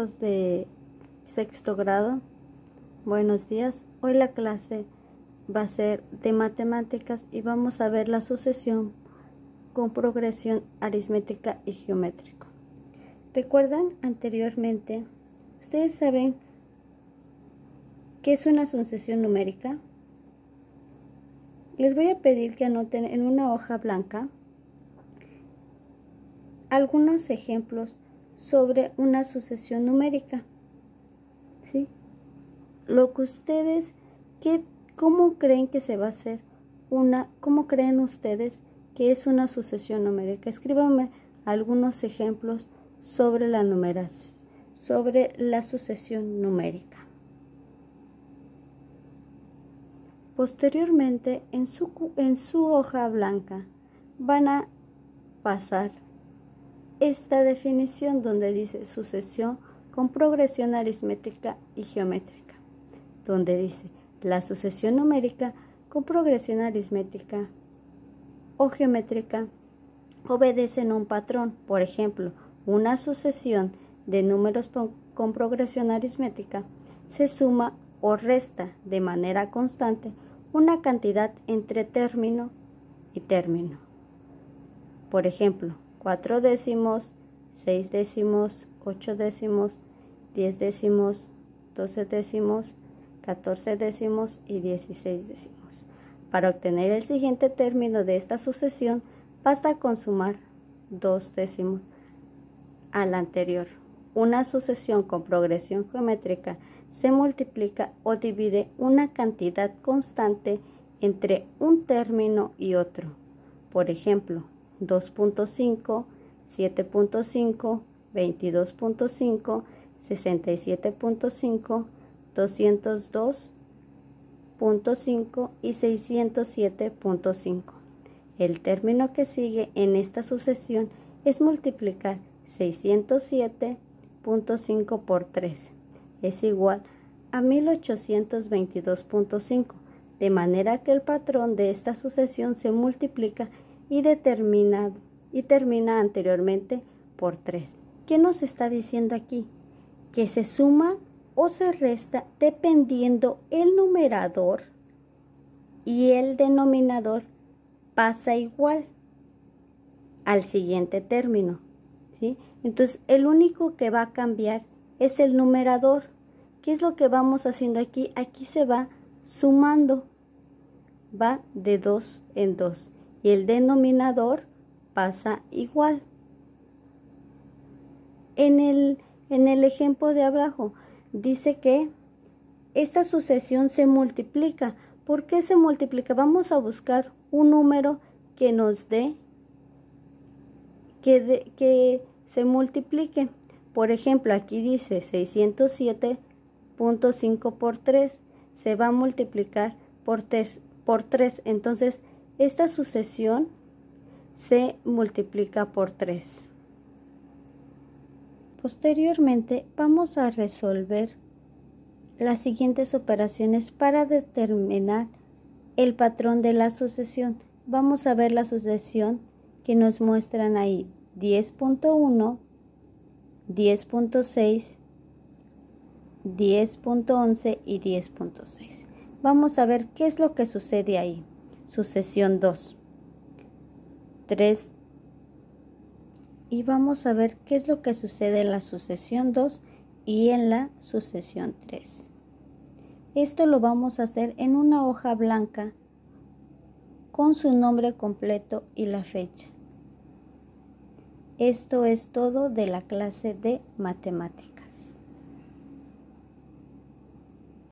de sexto grado, buenos días. Hoy la clase va a ser de matemáticas y vamos a ver la sucesión con progresión aritmética y geométrico. ¿Recuerdan anteriormente? ¿Ustedes saben qué es una sucesión numérica? Les voy a pedir que anoten en una hoja blanca algunos ejemplos sobre una sucesión numérica. ¿Sí? Lo que ustedes, ¿qué, ¿cómo creen que se va a hacer una, cómo creen ustedes que es una sucesión numérica? Escríbanme algunos ejemplos sobre la numeración, sobre la sucesión numérica. Posteriormente, en su, en su hoja blanca, van a pasar esta definición donde dice sucesión con progresión aritmética y geométrica, donde dice la sucesión numérica con progresión aritmética o geométrica obedecen a un patrón, por ejemplo, una sucesión de números con progresión aritmética se suma o resta de manera constante una cantidad entre término y término. Por ejemplo, 4 décimos, 6 décimos, 8 décimos, 10 décimos, 12 décimos, 14 décimos y 16 décimos. Para obtener el siguiente término de esta sucesión, basta con sumar 2 décimos al anterior. Una sucesión con progresión geométrica se multiplica o divide una cantidad constante entre un término y otro. Por ejemplo, 2.5, 7.5, 22.5, 67.5, 202.5 y 607.5. El término que sigue en esta sucesión es multiplicar 607.5 por 3. Es igual a 1822.5, de manera que el patrón de esta sucesión se multiplica y determinado y termina anteriormente por 3. ¿Qué nos está diciendo aquí? Que se suma o se resta dependiendo el numerador y el denominador pasa igual al siguiente término. ¿sí? Entonces, el único que va a cambiar es el numerador. ¿Qué es lo que vamos haciendo aquí? Aquí se va sumando. Va de 2 en 2 y el denominador pasa igual. En el, en el ejemplo de abajo dice que esta sucesión se multiplica. ¿Por qué se multiplica? Vamos a buscar un número que nos dé que, que se multiplique. Por ejemplo, aquí dice 607.5 por 3 se va a multiplicar por 3, por 3. Entonces, esta sucesión se multiplica por 3. Posteriormente vamos a resolver las siguientes operaciones para determinar el patrón de la sucesión. Vamos a ver la sucesión que nos muestran ahí 10.1, 10.6, 10.11 y 10.6. Vamos a ver qué es lo que sucede ahí sucesión 2. 3. Y vamos a ver qué es lo que sucede en la sucesión 2 y en la sucesión 3. Esto lo vamos a hacer en una hoja blanca con su nombre completo y la fecha. Esto es todo de la clase de matemáticas.